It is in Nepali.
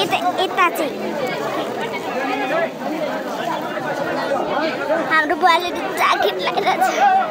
यता यता चाहिँ हाम्रो बुवाले ज्याकेट लगाइरहेको छ